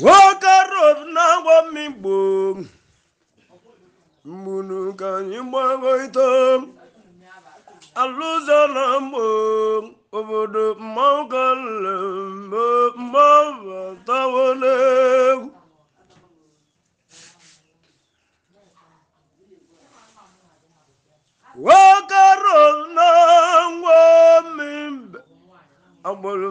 nwoke rob na-agba mmigbo ka anyị gbago ito alụzọ na mgbo obodo mmanwụ mgbe mmanwụ nwoke rob na-agba mmigbo agbụrụ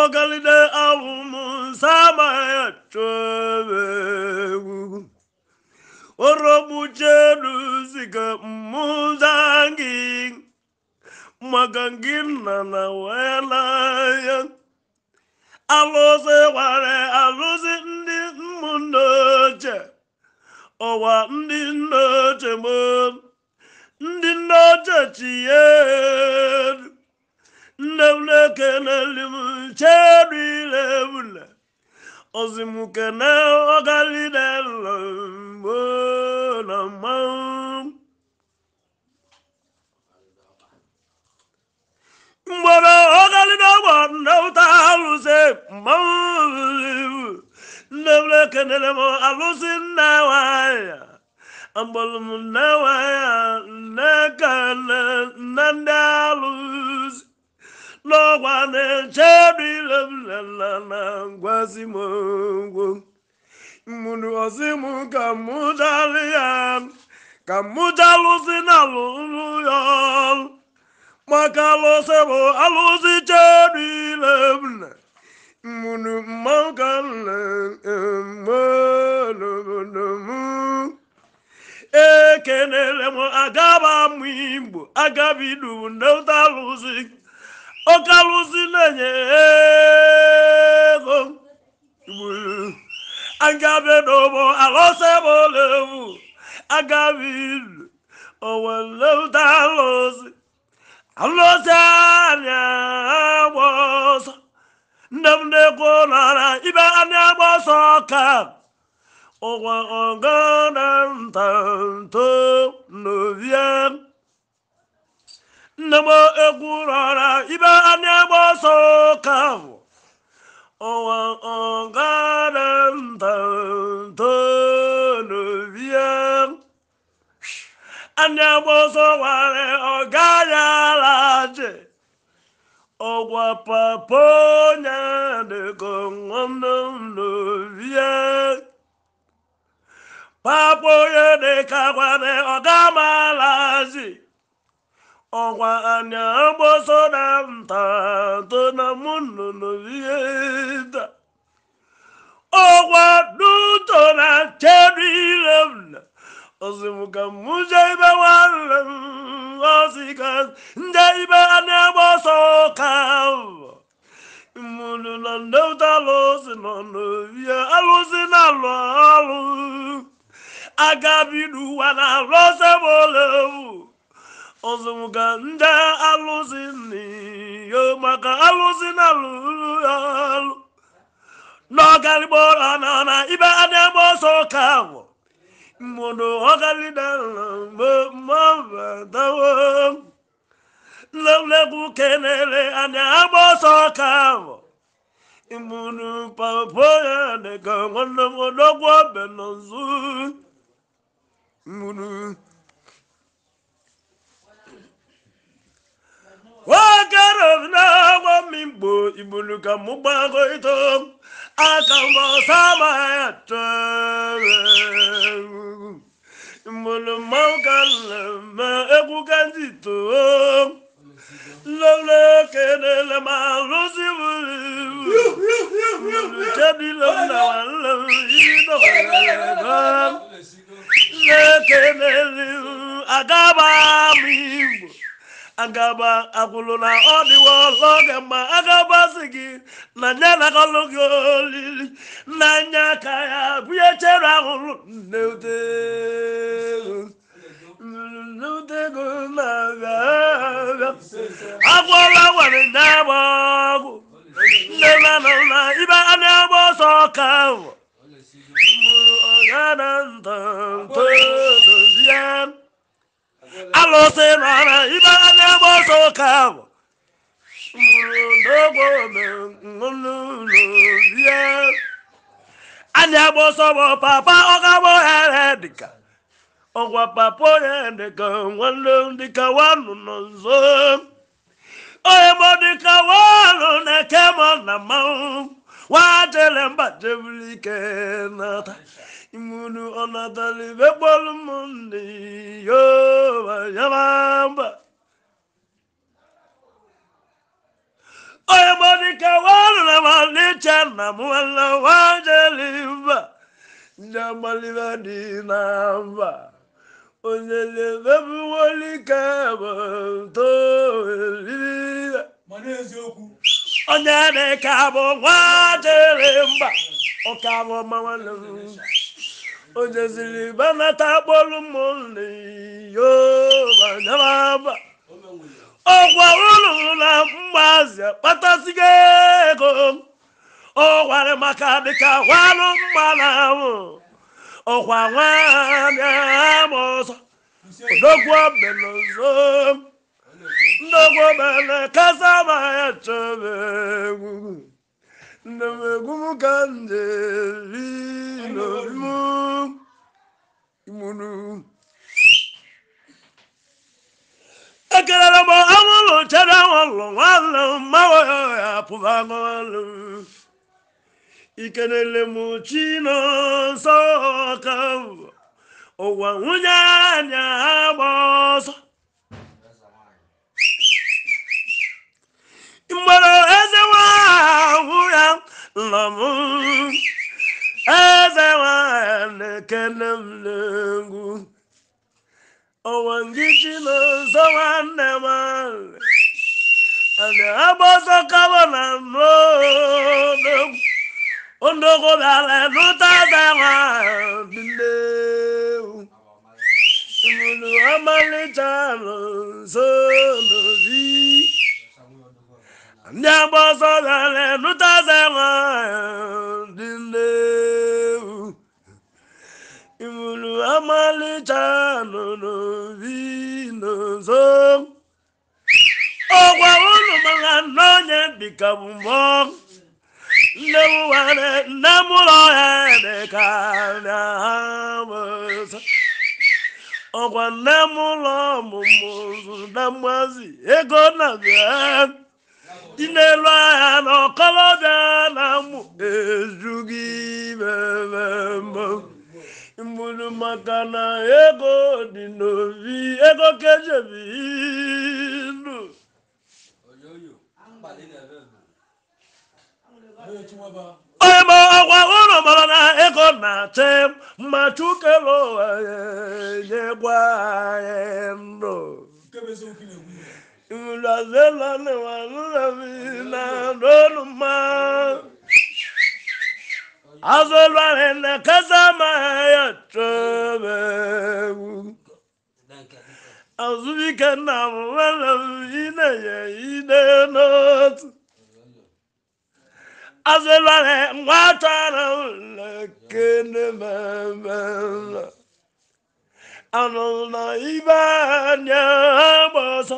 ọgaride ahụmụnsọ amaghị achọ ewu orogbuchelu ziga mmụza gị maka gị nna na welaya alụsị ware alụsị ndị ụmụnne ochie ọwa ndị nne ochie ndị nne ochie chie nne m na-ekele m chedu ile ebule ozimukene ọgalidelo mgbo na mmanwụ mgbere ọgalide ọgba nneuta alụsị mmanwụ iwu nne m na alụsị nna nwanyị agbalụ m nne nwanyị nne kele nne ndị alụsị n'ọgwa na-ejedu ilebilala na ngwazi m ngwo mụrụ ozi m ka mụ jalụ ya ka mụ jalụzi na alụlụ ya maka alụsị bụ alụsị jedu ilebila mụrụ mmanwụ ka nna eme n'obodo m ekenere m agaba m igbo agabidu na ụtalụzi oke ọkalụzi na-enye ego agabe n'ụmụ alọsebụlewu agabe ilu oweledalụzi alụzi anya agba ọsọ nne m na-ekwu nara ibe anya agba ọsọ ka ụwa ọga na ntanto n'obi nne m egwu rọra ibe anyị agba ọsọ ka bụ ọnwa ọgara ya anyị agba ọsọ ware ọgara ala je ọgwa papa onye dịka nwanne m n'obie papa onye dịka gwara ọga m ala je ọkwa anya agbaso na ntatụ na mụnụnụ ihe da ọkwa n'ụtọ na cheri ire m na ọsịmụka mụje ibe nwanne m ọsị ka nje ibe anyị agbaso ka mụnụ na ndewụta alụsị nọ n'obiya alụsị na-alụ alụ agabi n'ụwa na-alụ ọsọ ma olewu ọzụga ndị alụzi n'iyo maka alụzi na alụrụ ya alụ na na ibe adịgba ọsọ ka ahụ mmadụ ọgarịdara mgbe mmabatawo anya agba ọsọ ka mmadụ ya dịka وقربنا ومن بو يبلغ مباغيتهم أكم سمعت ملمو كلمة أبو كنزيتهم lọ́lọ́ kẹ́lẹ́ lẹ́ máa lọ sí wòlé jáde lọ́nà wà lọ́wọ́ yìí lọ́kọ̀ọ́ lọ́kẹ́lẹ́ àgábà mi wò. agaba akwụlụ na ọ dịwa ọlọ oge mma agaba sị gị na nye nakọlụ gị olili na n'anya ka ya bụ ihe chere ahụrụ nne udego na agwọla nwere na-agba ọgwụ nne na na ibe a na-agba ọsọ ọka ahụ ọgana ntantodozie alụsị nara ibe onye gbasa ụka ahụ anyị agbọsọ bụ papa ọ ga ọkabụghara dịka ọgwa papa onye dịka nwanne dịka wanụ nọ nso onye mọ dịka wanụ na-eke mọ na mmanwụ wajere mba jebiri ike nata imunu ọnatara ibe kpọrọ m ndị yoba yaba mba oya monika wana malicha na mwana wajaliva ka eliya onye dịka bụ nwajerimba ụka bụ m onye ziri banata kpọrọ ụmụnne yoba ọkwa unu na mgbazi kpatazigo ego ọkwara maka dịka wanụ mgbana ahụ ọkwa nwaanyị ama ọzọ odogwobenozo ndogwobene kasamaya chebe egwu ndemegwu m ka m jeri imunu ekelere m anwụlụ chere anwụlụ nwanne mmanwe ya apụba anwụlụ ikenele m chino nsọ ka ụwa nwunye anya agba ọsọ mgbere eze nwahụ ya nọ m eze nwanyị na-ekene m n'egwu onwangichi na nso nwanne m ana agbọsọ kabo na mbụ ndokwu bịara nụta dara nne mụrụ ọmalịcha nọ nso n'obi ndị agbọsọ bịara nụta dara nne imụrụ ọmalịcha nọ n'obi dịka bụ mbọ nne m ụlọ ya dịka ọkwa nne m ụlọ ọmụmụ na mgbazi ego na dị n'elu ahịa na ọkọlọbịa na mụ ezughị imeme mbụrụ maka na ego dị n'obi ego kejebi ebe ọgwa ụlọ mara na ego na-achị mma chukere nyegwa anyị ndụ azụlụ ahụ na kasa ma ya chọbegwu azụike na m nwere ineye na n'otu azụlare nwa chọrọ lekene mememe na ibe anya gbasa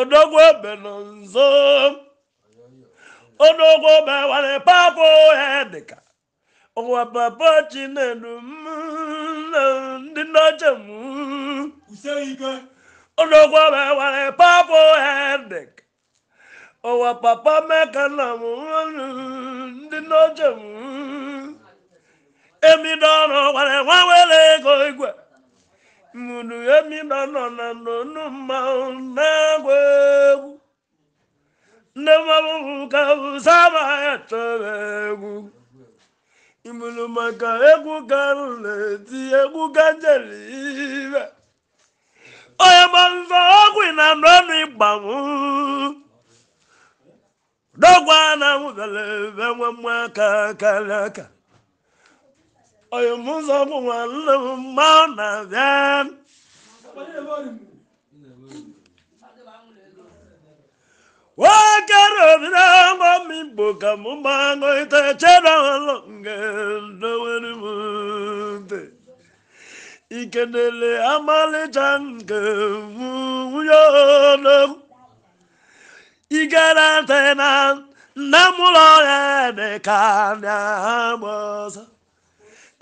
odogwu ebe na bewara pakụ ya dịka ụwa papa chinedu na ndị nọche ndokwa be wale papo hendek owa papa meka na mu ndị n'oche m emido ọnụ wale nwawele ego igwe mụrụ emido nọ na n'onu mmanwụ na-agwa egwu ndị mmanwụ ka bụ sama ya chọrọ egwu imụrụ maka egwu ka nrụ na-eti egwu ka njeri ibe onye gbanza ọgwụ na n'ọnụ ịgbanwụ dọgwa na nwụbere nwe mma aka karịa aka onye ọgwụ nwanne m mma ọ na-abịa wakere obira m igbo ka mụ gbaṅụ ite chere ọlụ nke ndowere m ikenele amalịcha nke nwunye olu igere ntị na nne ụlọ ya dịka na-agbasa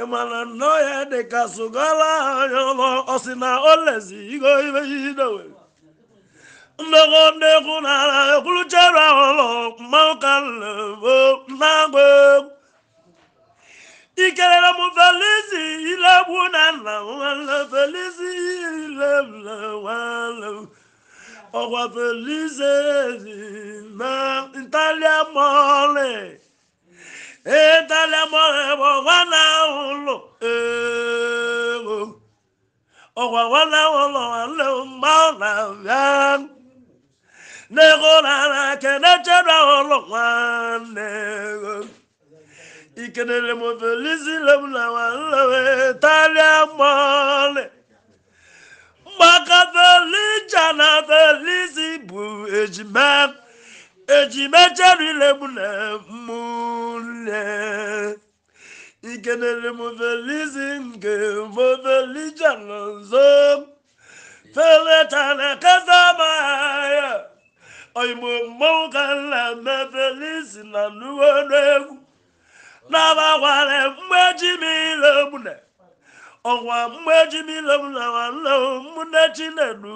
ịmana nne ya dịka sụgara anyị ụlọ ọsị na o lezi igo ibe idowere ndọkọ ndị kwụ na ekwuruchere ụlọ mmanwụ ka nna agba egwu ikelere m felizi ilegbu na nna nwale felizi ilele nwale ọkwa felize na ntaliamọlị ntaliamọlị e, bụ ọkwa na ụlọ ego ọkwa nwanne ụlọ nwanne mgbe ọ na-abịa n'ego na-ana kene chere ụlọ nwanne ego ikelere m felizile m na nwae taria mmanụ mgbaka felija na felizi bụ ejime ejima cherile m na mụnne ikelere m felizi nke felija na nzọ feleta na kasamaya oyimo mmanwụ ka nna me felizi na nuwe n'egwu n'aba gwara mgbe jimile omune ọnwa mgbe jimile omune nwanne e chinedu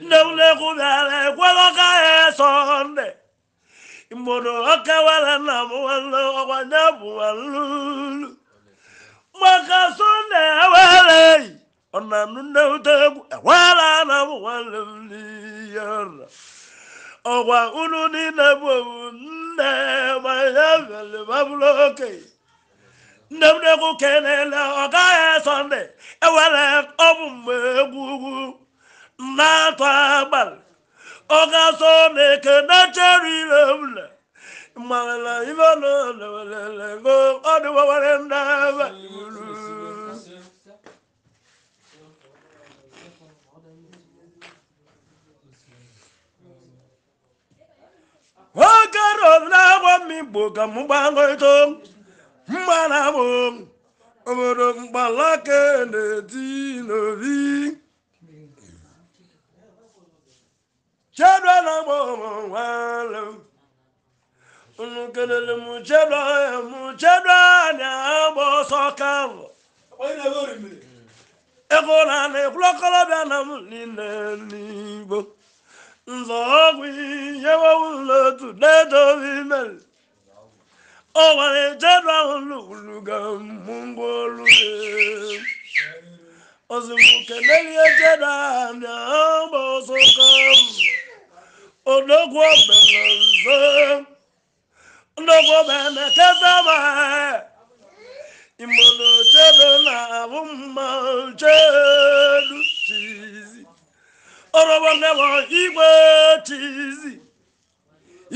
nne ulekwu bịara ekwere ọka ya nwere mgbodo ọka were nna m nwanne ọkwa nye bụ nwanlulu maka sọnde ewere eyi ọna nne ute egwu nwanne m ọgwa unu niile bụ nne ma ihe bụrụ okenye nne m na-egwu ka na-ele ọ gaghị sọnde ewere ọ bụ mgbe egwu ugwu na-atọ abalị ọ ga na-eke na-echere ire ụlọ mmanwere ibe ọ dịwawere ndị na-agba mmigbo ka m gbagoto mgbanabụ obodo mkpalake na-eti n'obi chedwana gbanwale unu kelele m chedwa m chedwa na agba ọsọ kabụ ego na na-ekwulọkọrọbịa na m niile nzọọgwụ ihe wewụlọ otu na-edobe imere o nwere jedu ahụ n'ugwulu ga mụ ngwa olu ozimụke n'elie jedu ahụ na ọgba ọsọ ka odogwu ọbịa nzọ odogwu ọbịa na-ekesa ma imono jedu na abụ mma jedu chiz ọrọbọnẹwọ igwe chizi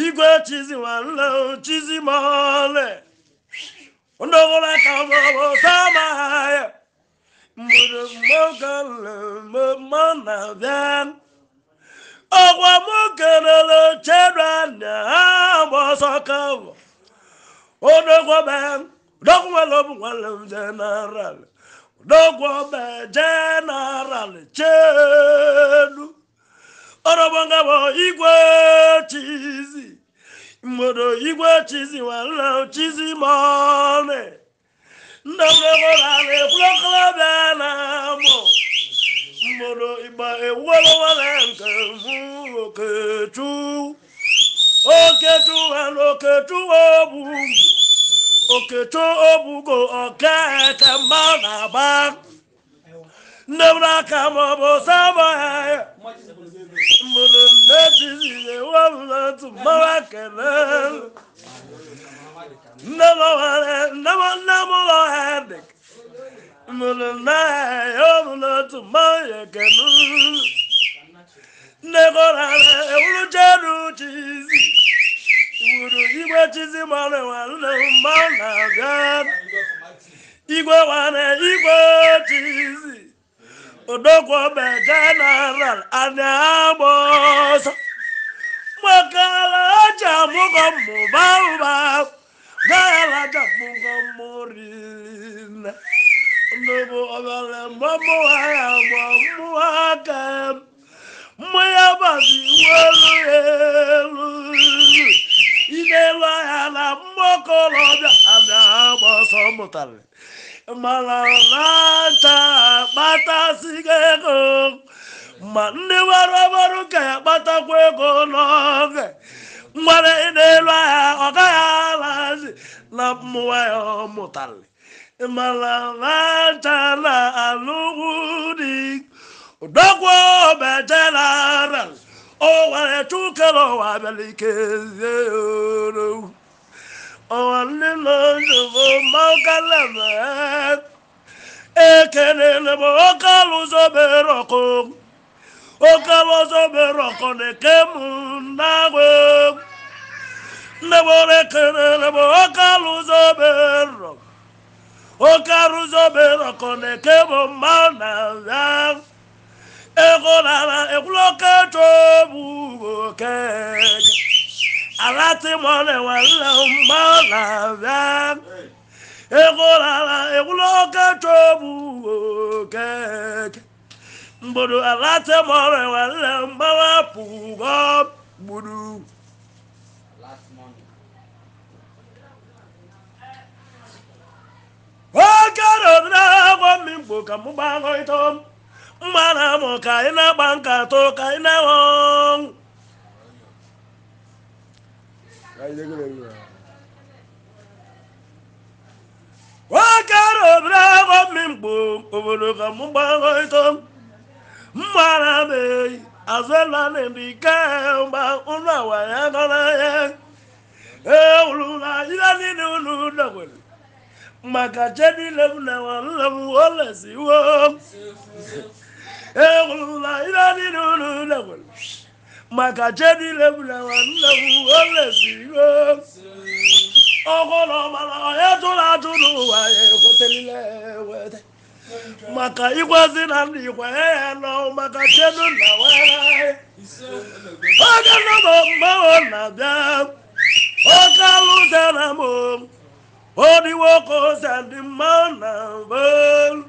igwe chizi nwanne chizi mọọlẹ ndọbọlẹ kàmọbọ sọmahaya mmadụ mmokelele mmemme na-abịa ọgwa m kelele anya ha agba ọsọ kabụ odogwabịa dọkwụwelọbụ nwanne m jenaralụ dogwobe jeneral chelu orobongabo igwe chizi mbodo igwe chizi nwanne chizi mone ndogwoborali prokorobia na mụ mbodo igba ewelowere nke mụ okechu okechu ha na okechu okecho obugo okeke mma na-agba nne m n'aka m ọ bụ sama ya mụrụ nne tizizi webụla otu mmawa kelee nne m ụlọ ha dị mụrụ nne ya ọbụla otu mmawa ya ekene nne gọrọ ewuru jeru chizi gburu igwe chizi na mgbe ọ na igwe nwere igwe chizi odogwu be jenaral a na-agba ọsọ maka ala aja amụgo mmụba ụba gaala aja amụgo mmụrina ndụbụ ọbara mmụọ ha ya bazi elu elu ilewe anya na mma okorobịa ada gba ọsọ mụtara mana nata akpatasigo ego ma ndị warụwarụ ka ya kpatakwa ego n'oge mgbara n'elu ahịa ọ gaghị ala alazi na mmụwa ya ọ mụtara mana nata na alụgwu dị dokwa obejenaral ọwara chukara ọwa abịala ike zero ọwa ndị nọzụbụ makalama ekelele m ọkalụ zobere ọkụ ọkalụ zobere ọkụ na eke m nagwe ndebere ekelele m ọkalụ zobere ọkụ ọkalụ zobere ọkụ na eke m na ya egolala egwuloke tobu ke alatimole nwanne mgbe ọ na egolala egwuloke tobu mgbodo alatimole nwanne mgbe gburu oke rodra agwọ mgbo ka m gbaa m mma na-amụ ka anyị na-agba nkatọ ka anyị na-enwe nwoke robere ahụ mmikpu obodo ka m gbago ito mma na-abeghị azụ elu a na-ebi ke mgba ụlọ awara agọ n'ahịa ee ụlọ e, ụlọ ajịra niile ụlọ dọgwere maka chedi niile m na nwa nna m olesiwo egwụla maka jedile bụlawa nne m ọhụrụ mara onye jụrụ ajụ n'ụwa ya ekwetarịla eweta maka igwezi na ndị igwe ya nọ maka chedu na wee oge nọbọ na-abịa oke m ose ndị na mbụ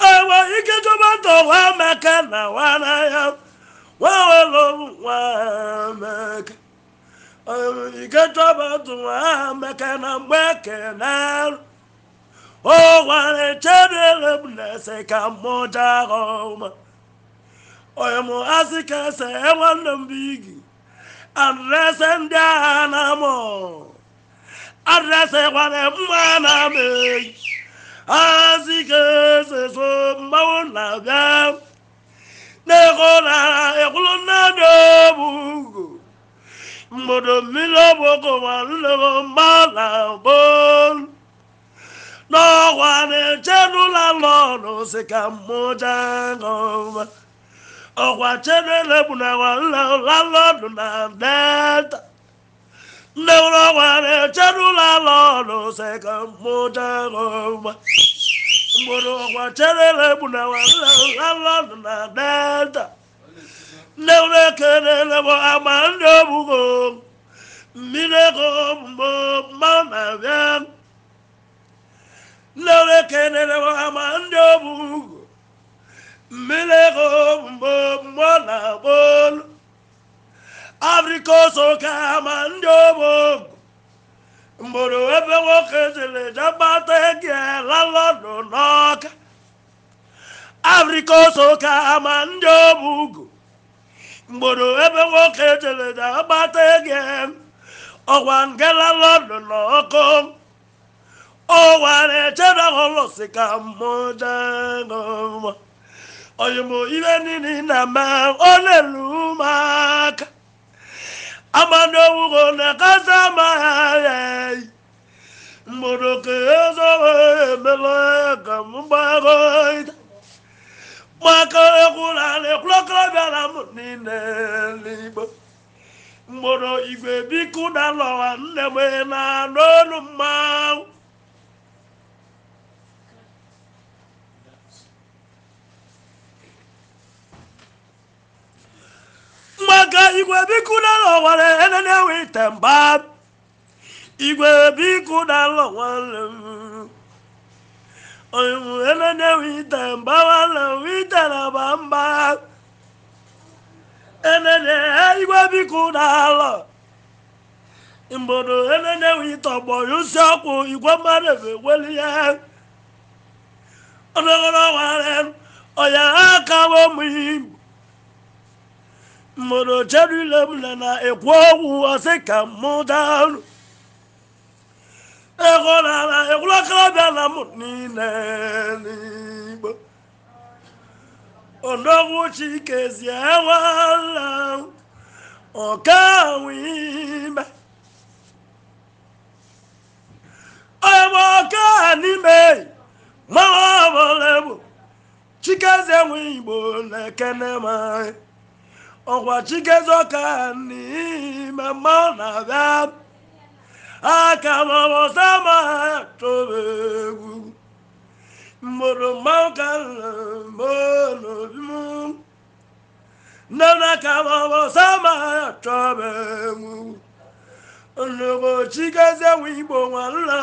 ewe ike jọbata nwa emeka na nwa n'ahịa nwawelụ nwa emeka ike jọbata nwa emeka na mgbe kenarụ ụwara chedere m na-ese ka mmụja ọma mụ asị ka ese nwanne m bụ igi adresị ndị agha na-amụ adresị gwara mma na-ama eyi asị ka eseso mmanwụ na-abịa na-ekwo na ekwulu mmadụ bụ ugo mgbodo mmiri ọbụko nwannego mma na mbụ n'ọkwa na-eche n'ụlọ lọnụ si ka mmụja ọma ọkwa chenele bụ na nwannego lalọdụ na delta ndị ụlọ ọgwa na-eche n'ụlọ ọlụse ka mụdarụma mụrụ ọgwa cherere bụ na walalọnụ na delta ndị ndị na-abịa ndị ụlọ a bụ ama ndị obugo na ka ndị mgboro ebe nwoke jere jegbata ego lalọdụ n'ọka afrịka oso ka ma ndị obu ugo mgboro ebe nwoke jere jegbata ego ọwa nke lalọdụ n'ọkụ ọwa na-echere ọlọsị ka mmụ dagoma oyimo ibe niile na ma ọ na-elu ụmụaka amanowugo na kasa mahaya mbodo ke ezo emelo ka mgbago maka ekwula na ekwulakara bịara m niile n'igbo mgboro igwe biko na lọwa nne m na n'olu mmanwụ igwe biko na lọwere enenewe ite mba igwe biko na lọwere oyiwu enenewe ite mba wale ite na ba mba enene igwe biko na alọ na enenewe ite ọgbọ yusi ọkụ igwe mmadụ ebe weli ya ọdọgọdọ ọ ọya aka bụ mụ mmadụ jerule m na na-ekwu ọgwụ ọsị ka mụ daalụ ego nara egwulokorobịa na m niile n'igbo odogwu chikezie enwela ọkawibe onye ọka n'ime mara ọbụla bụ chikezie enwe igbo na-ekene m anyị ọkwa chikezoka n'ime mma na-abịa aka mọmọta ma tụrụ egwu mmadụ mmanwụ ka n'obi m nne na ka mọmọta ma tụrụ egwu nnukwu chikeze nwe igbo nwanna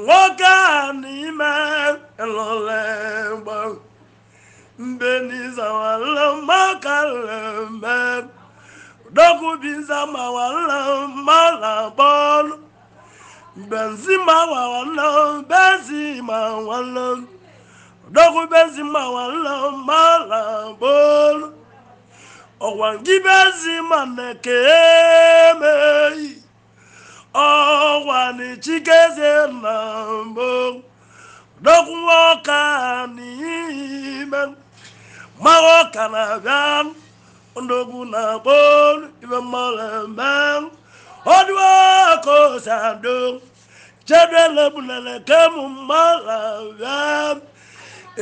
nwoke a n'ime nlọle mgbanwe mbeniza wala makalembe dokubinza mawala malabolo benzima wala benzima wala dokubenzima wala malabolo owangi benzima nekemei owani chikeze nambo dokuwoka mmanwụ ka na-abịa ndogwu na-akpọ ibe mmanwụ eme ọdịwa ka ose adọ chedele bunele ke m mmanwụ abịa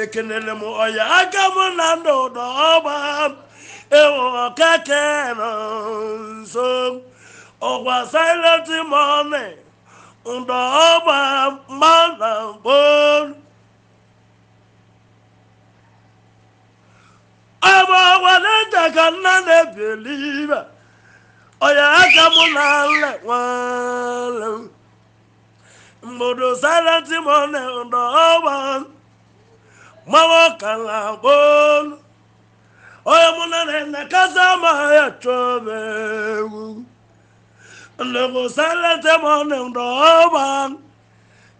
ekelele m ọya aka m na ndụ ụdọ ọgba ewu ọkake nọ nso ọgwa silent money ndọ ọgba mmanwụ aka nane believe Oya, aka mụ na nlẹ nwale mgbodo silenti mone ndọ ọgba mmanwụ ka na gbolu onye mụ na nna kasa ma ya chọbe egwu ndegbu silenti mone ndọ ọgba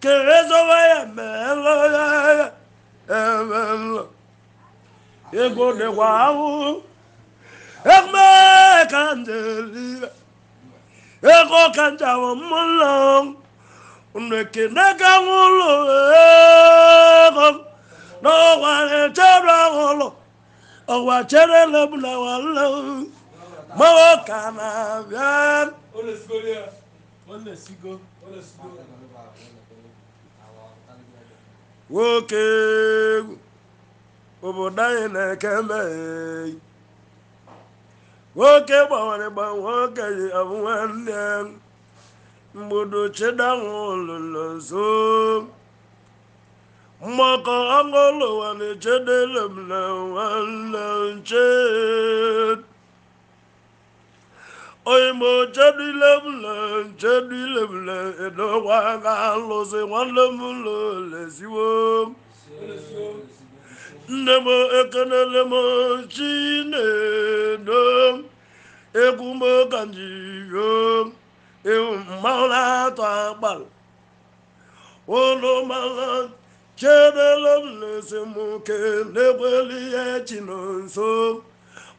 kere zowe ya mere ya ya ebe nlọ ego dịkwa ahụhụ ekme kandeli eko kanjawo mmolong unweke neka ngulo eko no wane chebra ngulo owa chere lebula walo mawo kana bian nwoke obodo anyị na-eke nwoke gbanwere gbanwe nwoke ji nwanne mgbudu chidanwụ olulu nso mgbakọ ọṅụ ụlọ ụwa na-echedere m na nwanne nche oyimo chedile m na chedile m na edokwa ga alụsị nwanne m ụlọ leziwo nne m ekelele m chinelo egwu m ka m jiri ewu mmanwụ atọ agbalị ụlọ mmanwụ chedele m lesi m kelekweli ya chinonso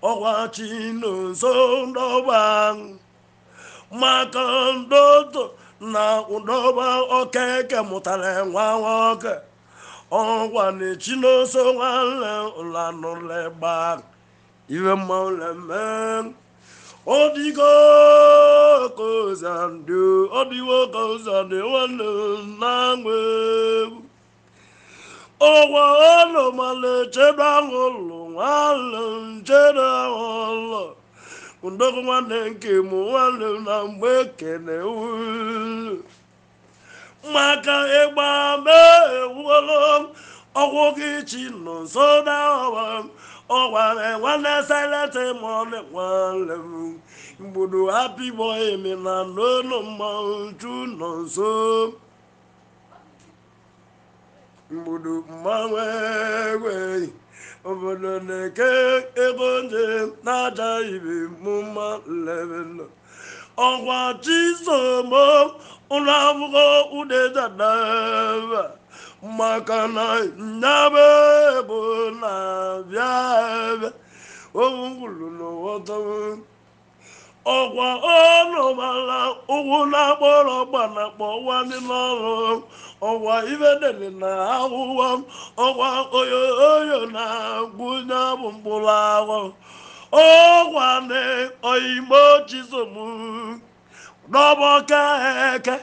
ọgwa nso ndọba maka ndoto na ndọba ọkeke mụtara nwa nwoke ọnwa na-echi n'oso nwanne ụlanụle gbaa iwe mmanwụ leme odigo kozandụ odiwo kozandụ nwanne na-anwụ ọwa ọnụ mala echebe ahụ ụlọ nwanne njede ahụ ụlọ ndogo nwanne nke mụ nwanne na mgbe ekene ulu maka ịgba mewuolo ọgwụ gị chi nọ nso na ọwa nwanne silenti mọni nwanne m mgbudu happy boy mi na n'olu mmanwụ ju nọ nso mgbudu mmanwụ nwee obodo na-eke ebe onye na-aja ibe mụ mma lebe ọgwa chisom ụlọ akwụkwọ udedadebe maka na nyabe bụ na bịa ebe okwukwulu n'ụwọta ọkwa ọnụmala ụkwụ na-akpọrọ gbanakpọ ọwa ndị n'ọrụ ọkwa ibe na ahụhụ ọkwa oyo na-agbụnye bụ mkpụrụ ahụ owane oyimo chisom n'ọbọkeke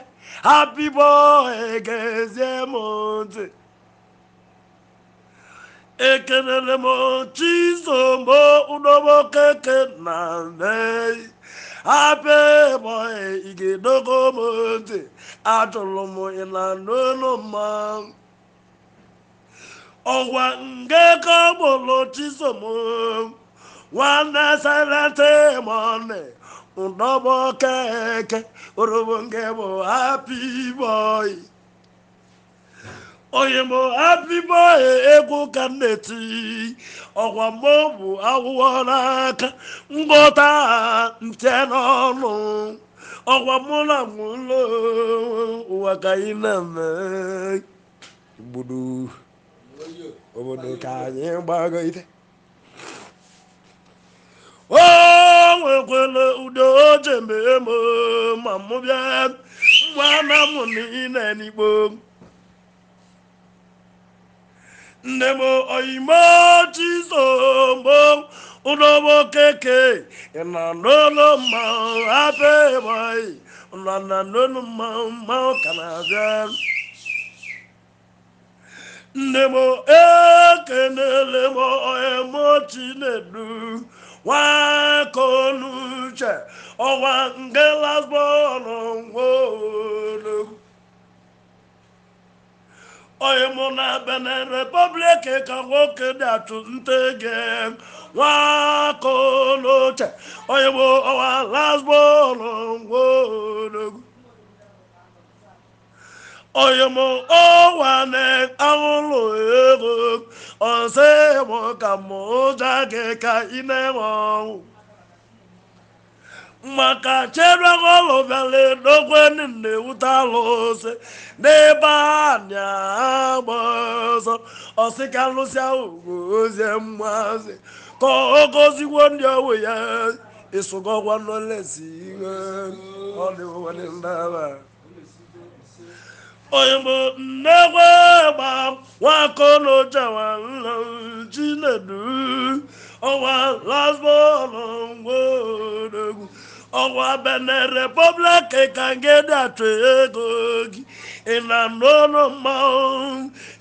habibo egeziemozi ekelele m chisom unobokeke na nei abeboe igedogo m ntị ajụrụ m ịlan'ụlọ mmanwụ ọgwa nke ka ọ bụrụ chisom nwanne selete mone ndobo keke orobo nke bụ happy boy onye bụ happy boy egwu ka m na-eti bụ akwụkwọ n'aka ngwọta nte n'ọnụ ọkwa mụ na mụlọ ụwa ka anyị na-eme gburu obodo ka anyị gbago o nwekwere udo o m ma mụ bịa nwa na mụ na nne m oyimo chizogbo ụlọbokeke ịna n'ụlọ mmanwụ hape bọyị nana n'olu mmanwụ mmanwụ ụka na-abịa nne m ekenele m onye na edu nwakonuche ọwa nke lasbọọlụ nwolu onye mụ na benin repọblik ka nwoke dị atụ nte gị nwakonuche onye mụ ọwa lasbọọlụ nwolu onye mụ ọwa na-ahụlụ ego ọsẹ́wọ̀n kà mọ̀ ị na iná wọn. maka chere ọlụ bịara n'okwe nne wute alụ ose n'ebe a na-agba ọsọ ọsị ka lụsị ahụ ozie mmasị ka ọ gọziwo ndị owe ya ịsụgọgwa n'olesi ihe ọ dị ụwa ndị ndaba onye mgbe gba nwakọ n'ojewa njinedu ọnwa lasbọlọgwodegwu ọnwa bene republic ka ngedi atụ ego gị ịna n'ọnụ mmanwụ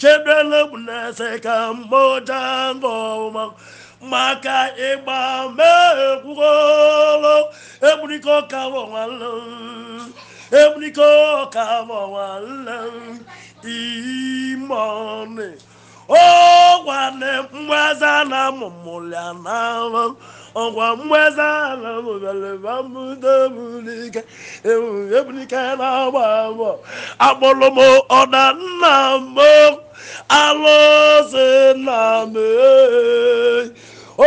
chedrenegbu na-ese ka mmoja ngọma maka ịgba mee ekwugolo egburike ọka nwanne emliko kama nwanne imone ọgwa na mgbeza na mụmụlya na ọgwa mgbeza na mụbịalịba mbute ebulike ebulike na-agba agbọ akpọrọ m ọda nna m alụsị na m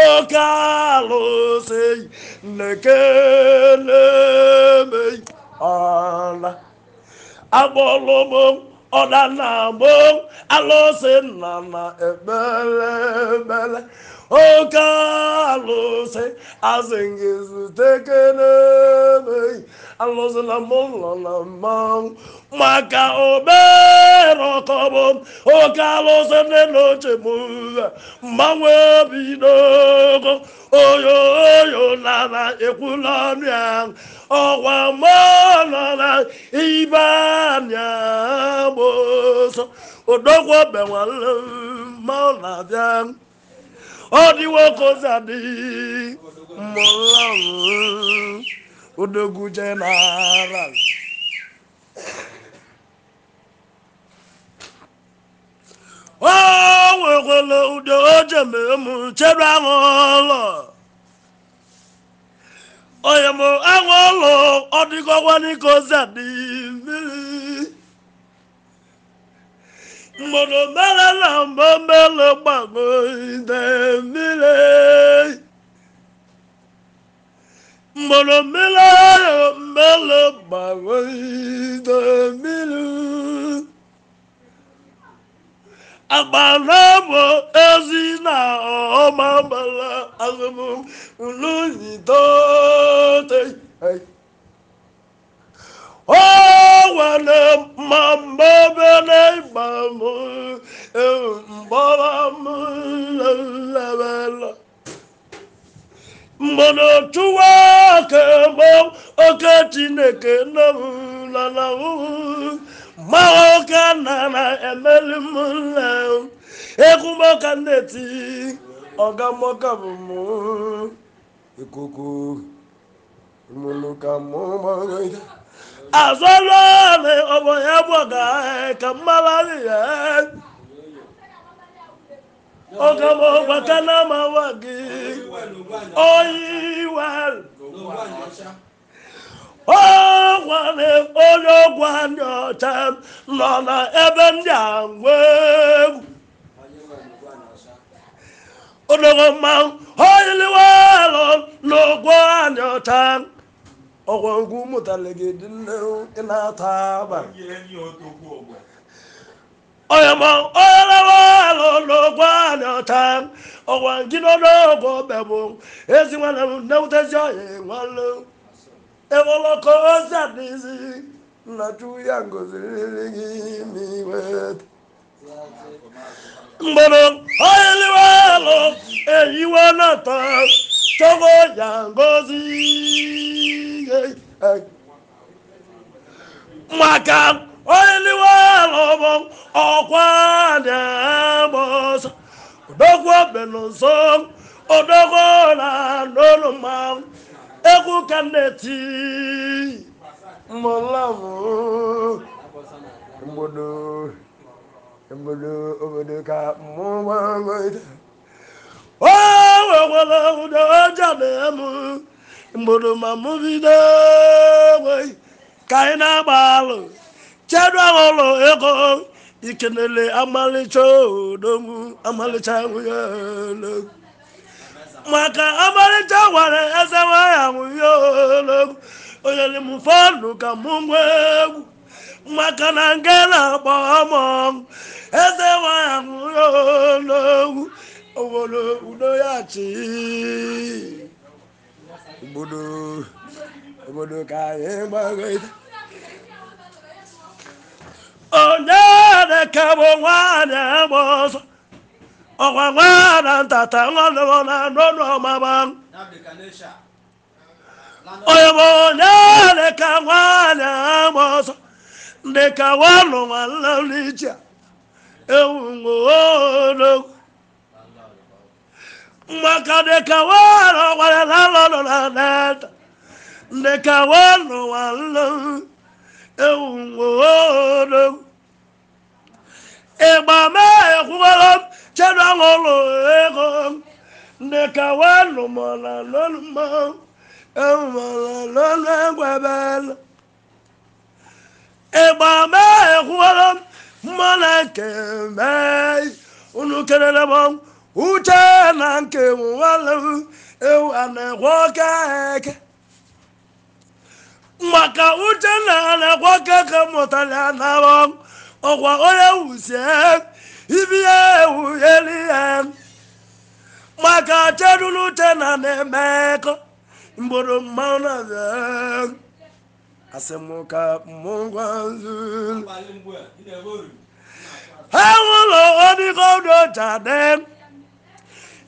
oke alụsị na-ekele m ọla akpọrọ m ọda na abụ m alụsị nna na ekpere oke alụsị azị gị zute kenemeghị alụsị na mụ nọ na mmanwụ maka obere ọkọbụ oke alụsị nne na oche m mgbanwe oyo oyo nara ekwula ọnụ ya ọwa mọnọna ibe anya gbụ ụsọ odogwo mmanwụ na-abịa ọdịwo ka ụzọ adịghị mmụọ odogwu jenaral o nwekwala udo ojem chedu ahụ ụlọ onye m ahụ ụlọ ọdịgọwanike ozi mmiri mọ̀rọ̀mọ́rọ̀ là ń bọ́ mẹ́lẹ̀ pàgọ́ ìdẹ̀mílẹ̀. mọ̀rọ̀mọ́rọ̀ là ń mẹ́lẹ̀ pàgọ́ ìdẹ̀mílẹ̀. agbára bọ̀ ẹ́sì náà ọmọ abala azọmọ olóyìn tó tẹ̀. o nwere mma mgbe obere ịgba m mgbọrọ m lelere mgbe chụwa aka oke chineke nọrụlara ma oke na emeli m nna ekwumọka nneti ọgamọka bụ m ikuku mụnụ ka mụ gbagide azọrọọlị ọbọ ya gbọ ka mmara ya oge m ọgbaka na amawa gị oyi were ọ gwara onye ọgwa ndị ọcha nọ n'ebe ndị a egwu odogo mmanwụ oyiliwelụ n'ogwe anyị ọcha ọkwa nkwụ mụtara gị dị na-ata aba onyemalụn'ụgwọnata ọkwa gị n'ọnụọgụ bebụ ezi nwanne m na-ewutezi ọya nwanne ewolọkọ ozi adịzi ya gị Mgbọrọ alụ eyiwe ṣògo yangozi maka oyeliwe lọbọ ọkwa dẹbọsọ odogwo benuso odogwo na loloma egwu kaneti mọlamu mbodo mbodo obodo ka mmụọ nwanyị. o nwekwara ụda ọja na-emu mgbụrụ ma mụ bido ka anyị na-agba alụ chedu ahụrụ ego ikenele amalịcha odogwu amalịcha nwunye ologwu maka amalịcha nwere eze nwanyị nwunye ologwu onyere m fọnụ ka mụ nwee egwu maka na nke na-akpọ ọmụ eze nwanyị nwunye ologwu obolo udoyachi obodo obodo ka anyị gbagoro onye na-eke bụ nwaanyị agba ọsọ ọkwa nwaanyị ntata nwadoro na n'ọnụ ọmaba onye bụ onye na-eke nwaanyị agba ọsọ ndị ka nwanụ nwanne n'iche ewu nwa ologwu wale, e me makadekawaro waralalololata ndekawano walo ewuwodo egbame ekwuwalo e ego ndekawano molaloluma me egbame ekwuwalo mmanakemei unukelelebom uche na nke nwalewu ewu na-egwoka eke maka uche na na-egwoka eke mụtara na ọkwa onye wusie ibi ya ewu eri ya maka chedulu uche na na-eme eko mgboro mmanụ na bịa asịmụka mmụngwa nzu ha nwụrụ ọdịgo ọdụ ọcha dị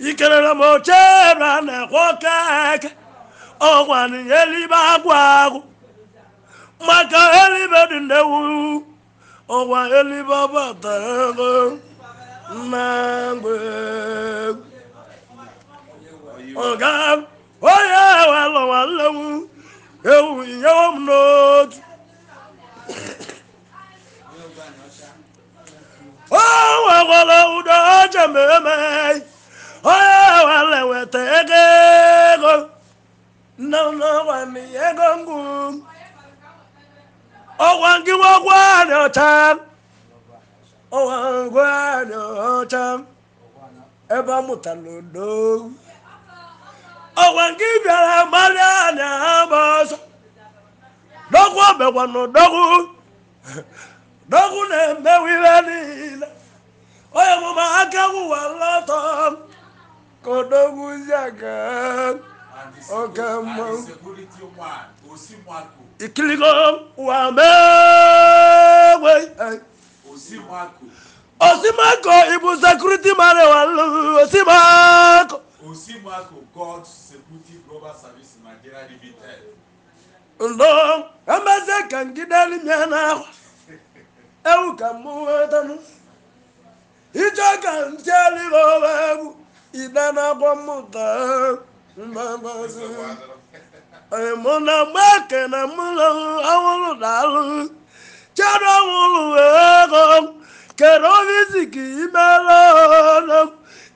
ikelere m ochera na-ekwe oke eke ọgwa elibe agwụ agwụ maka elibe dị ndewu ọgwa elibe batara ego na ọga onye welọnwalewu ewu nyewo m n'otu o nwekwara udo oche mgbe emeghị Oh, onye wale ego ego nnọnọwani ego ngwu ọgwa gị ọgwa dị ọcha ọgwa ngwa dị ọcha ebe amụtara udo ọgwa gị bịara gbalị anya ha ọsọ dọgwu ọbịakwa n'ụdọgwu dọgwu na-emewe ihe niile onye mụma aka wụwa lọtọ kodogwuzi aka oke mma ikiligo wamegwe osimako ibu sekuriti mara walu osimako osimako god ka ngideli miana ahụ ewu ka mmụọ tanu ịjọ ka ntị eligo ide na-agwọ mmụta mụ na mgbe ekene mụrụ ọhụrụ daalụ chere ọhụrụ ego kere ofizik imere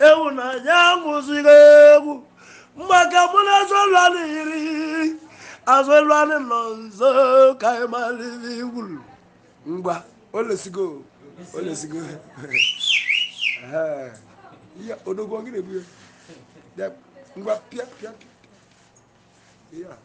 ewu na ya nwụziri egwu maka mụ na iri azụlanị nọ nzo ka ịmaliri ngwa olesigo olesigo iya onogo ngine buye da ngwa pia pia pia